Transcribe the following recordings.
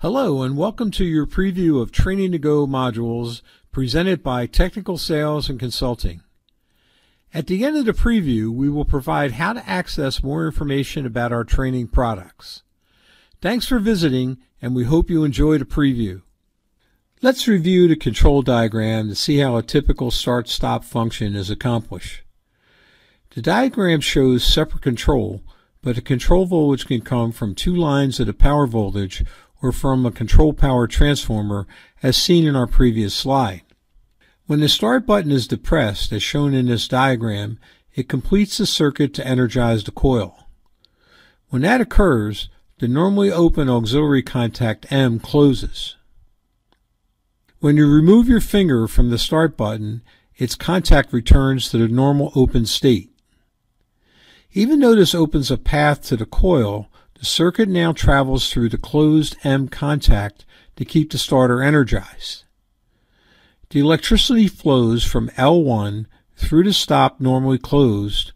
Hello and welcome to your preview of Training to Go modules presented by Technical Sales and Consulting. At the end of the preview, we will provide how to access more information about our training products. Thanks for visiting and we hope you enjoy the preview. Let's review the control diagram to see how a typical start-stop function is accomplished. The diagram shows separate control, but the control voltage can come from two lines of the power voltage or from a control power transformer as seen in our previous slide. When the start button is depressed, as shown in this diagram, it completes the circuit to energize the coil. When that occurs, the normally open auxiliary contact M closes. When you remove your finger from the start button, its contact returns to the normal open state. Even though this opens a path to the coil, the circuit now travels through the closed M contact to keep the starter energized. The electricity flows from L1 through the stop normally closed,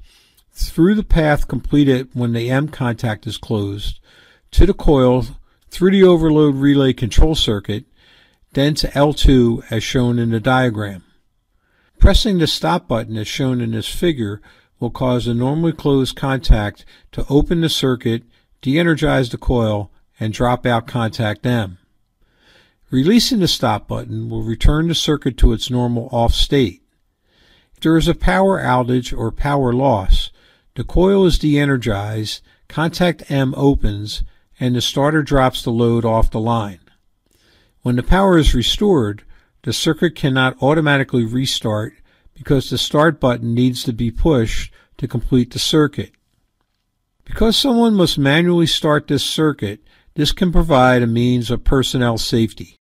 through the path completed when the M contact is closed, to the coil, through the overload relay control circuit, then to L2 as shown in the diagram. Pressing the stop button as shown in this figure will cause the normally closed contact to open the circuit, de-energize the coil, and drop out contact M. Releasing the stop button will return the circuit to its normal off state. If there is a power outage or power loss, the coil is de-energized, contact M opens, and the starter drops the load off the line. When the power is restored, the circuit cannot automatically restart because the start button needs to be pushed to complete the circuit. Because someone must manually start this circuit, this can provide a means of personnel safety.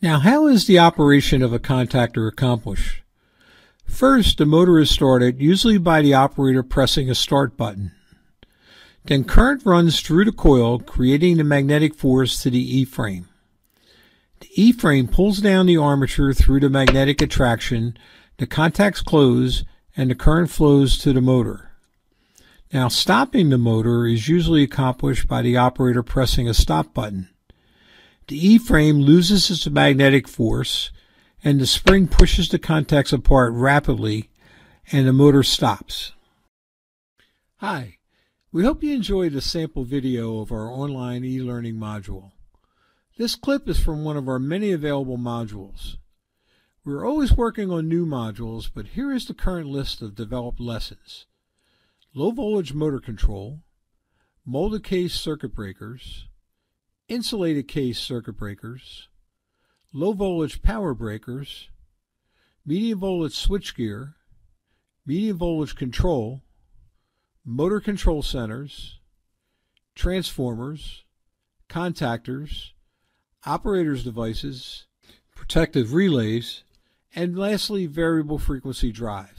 Now, how is the operation of a contactor accomplished? First, the motor is started usually by the operator pressing a start button. Then current runs through the coil, creating the magnetic force to the E-frame. The E-frame pulls down the armature through the magnetic attraction, the contacts close, and the current flows to the motor. Now, stopping the motor is usually accomplished by the operator pressing a stop button. The E-frame loses its magnetic force and the spring pushes the contacts apart rapidly and the motor stops. Hi, we hope you enjoyed the sample video of our online e-learning module. This clip is from one of our many available modules. We're always working on new modules, but here is the current list of developed lessons. Low voltage motor control, molded case circuit breakers, insulated case circuit breakers, low voltage power breakers, medium voltage switchgear, medium voltage control, motor control centers, transformers, contactors, operators devices, protective relays, and lastly variable frequency drives.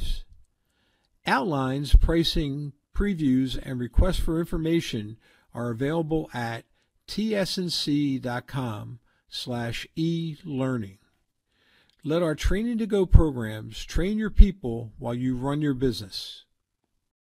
Outlines, pricing, previews, and requests for information are available at tsandc.com slash e-learning. Let our Training to Go programs train your people while you run your business.